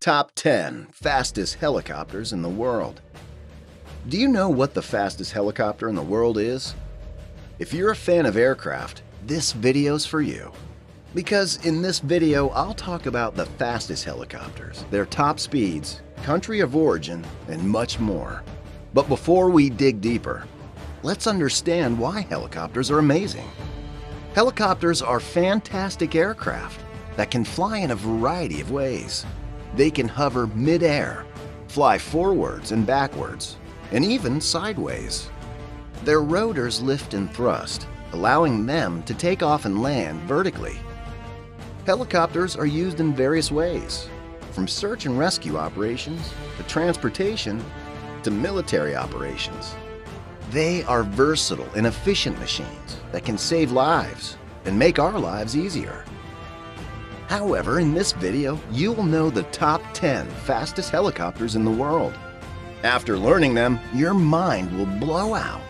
Top 10 Fastest Helicopters in the World. Do you know what the fastest helicopter in the world is? If you're a fan of aircraft, this video's for you. Because in this video, I'll talk about the fastest helicopters, their top speeds, country of origin, and much more. But before we dig deeper, let's understand why helicopters are amazing. Helicopters are fantastic aircraft that can fly in a variety of ways. They can hover mid-air, fly forwards and backwards, and even sideways. Their rotors lift and thrust, allowing them to take off and land vertically. Helicopters are used in various ways, from search and rescue operations to transportation to military operations. They are versatile and efficient machines that can save lives and make our lives easier. However, in this video, you will know the top 10 fastest helicopters in the world. After learning them, your mind will blow out.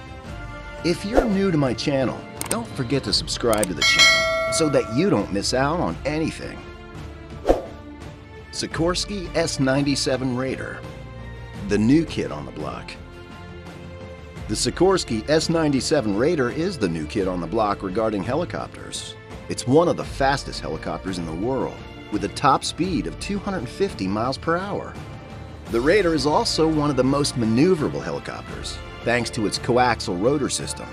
If you're new to my channel, don't forget to subscribe to the channel so that you don't miss out on anything. Sikorsky S-97 Raider, the new kid on the block. The Sikorsky S-97 Raider is the new kid on the block regarding helicopters. It's one of the fastest helicopters in the world, with a top speed of 250 miles per hour. The Raider is also one of the most maneuverable helicopters, thanks to its coaxial rotor system.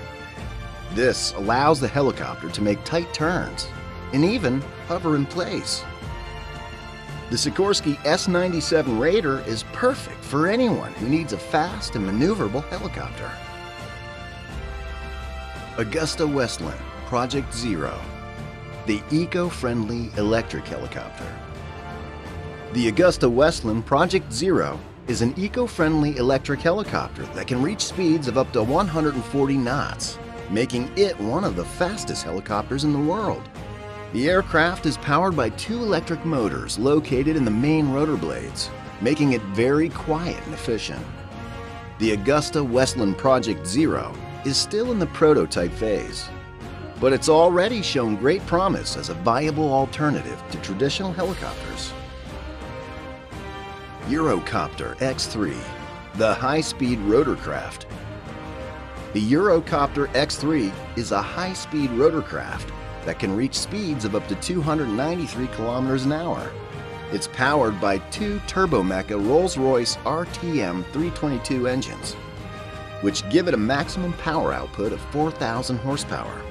This allows the helicopter to make tight turns and even hover in place. The Sikorsky S-97 Raider is perfect for anyone who needs a fast and maneuverable helicopter. AgustaWestland Project Zero the eco-friendly electric helicopter. The AgustaWestland Project Zero is an eco-friendly electric helicopter that can reach speeds of up to 140 knots, making it one of the fastest helicopters in the world. The aircraft is powered by two electric motors located in the main rotor blades, making it very quiet and efficient. The AgustaWestland Project Zero is still in the prototype phase, but it's already shown great promise as a viable alternative to traditional helicopters. Eurocopter X3, the high-speed rotorcraft. The Eurocopter X3 is a high-speed rotorcraft that can reach speeds of up to 293 kilometers an hour. It's powered by two Turbomeca Rolls-Royce RTM 322 engines, which give it a maximum power output of 4,000 horsepower.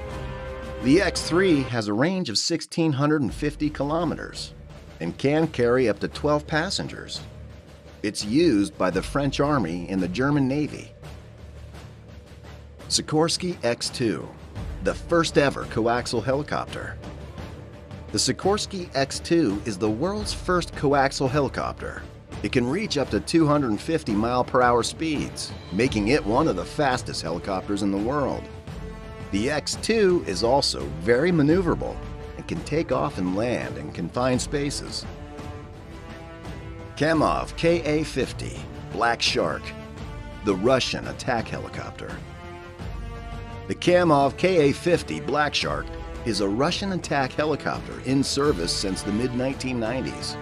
The X3 has a range of 1,650 kilometers and can carry up to 12 passengers. It's used by the French Army and the German Navy. Sikorsky X2, the first ever coaxial helicopter. The Sikorsky X2 is the world's first coaxial helicopter. It can reach up to 250 mile per hour speeds, making it one of the fastest helicopters in the world. The X2 is also very maneuverable and can take off and land in confined spaces. Kamov Ka-50 Black Shark, the Russian attack helicopter. The Kamov Ka-50 Black Shark is a Russian attack helicopter in service since the mid-1990s.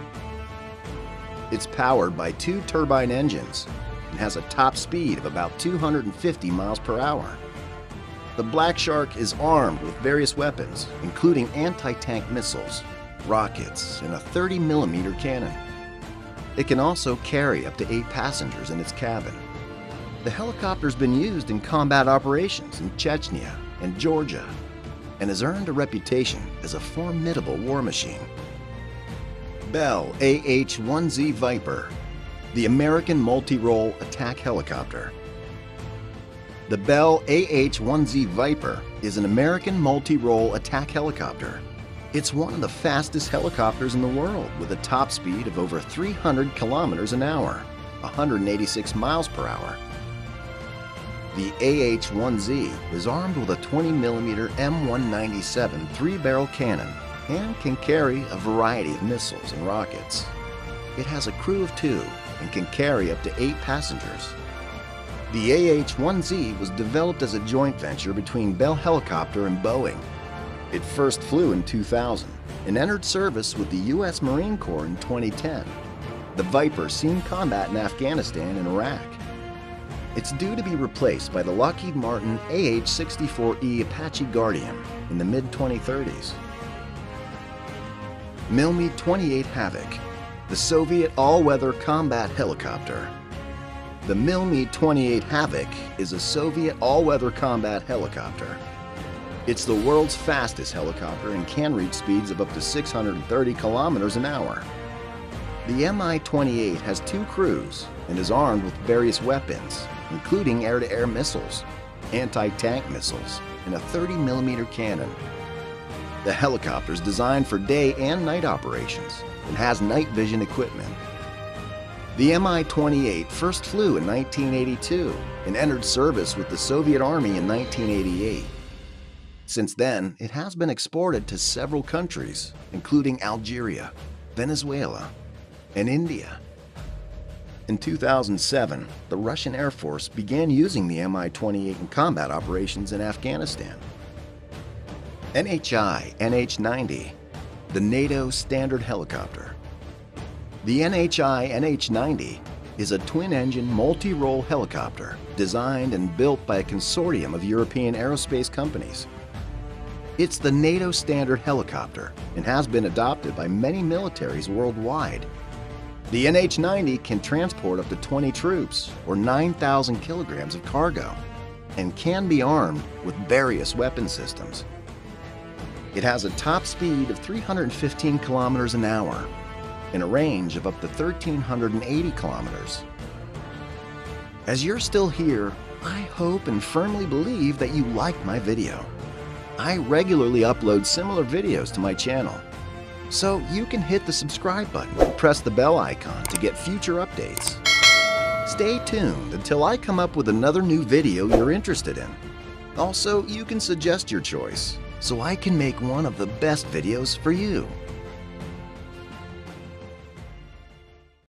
It's powered by two turbine engines and has a top speed of about 250 miles per hour. The Black Shark is armed with various weapons, including anti-tank missiles, rockets, and a 30mm cannon. It can also carry up to eight passengers in its cabin. The helicopter's been used in combat operations in Chechnya and Georgia and has earned a reputation as a formidable war machine. Bell AH-1Z Viper, the American multi-role attack helicopter. The Bell AH-1Z Viper is an American multi-role attack helicopter. It's one of the fastest helicopters in the world with a top speed of over 300 kilometers an hour, 186 miles per hour. The AH-1Z is armed with a 20mm M197 three-barrel cannon and can carry a variety of missiles and rockets. It has a crew of two and can carry up to eight passengers. The AH-1Z was developed as a joint venture between Bell Helicopter and Boeing. It first flew in 2000 and entered service with the U.S. Marine Corps in 2010. the Viper seen combat in Afghanistan and Iraq. It's due to be replaced by the Lockheed Martin AH-64E Apache Guardian in the mid-2030s. Mil Mi-28 Havoc, the Soviet all-weather combat helicopter. The Mil Mi-28 Havoc is a Soviet all-weather combat helicopter. It's the world's fastest helicopter and can reach speeds of up to 630 kilometers an hour. The Mi-28 has two crews and is armed with various weapons, including air-to-air missiles, anti-tank missiles, and a 30mm cannon. The helicopter is designed for day and night operations and has night vision equipment. The Mi-28 first flew in 1982 and entered service with the Soviet Army in 1988. Since then, it has been exported to several countries, including Algeria, Venezuela, and India. In 2007, the Russian Air Force began using the Mi-28 in combat operations in Afghanistan. NHI NH-90, the NATO standard helicopter. The NHI NH-90 is a twin-engine multi-role helicopter designed and built by a consortium of European aerospace companies. It's the NATO standard helicopter and has been adopted by many militaries worldwide the NH-90 can transport up to 20 troops or 9,000 kilograms of cargo and can be armed with various weapon systems. It has a top speed of 315 kilometers an hour and a range of up to 1,380 kilometers. As you're still here, I hope and firmly believe that you like my video. I regularly upload similar videos to my channel so you can hit the subscribe button and press the bell icon to get future updates. Stay tuned until I come up with another new video you're interested in. Also, you can suggest your choice, so I can make one of the best videos for you.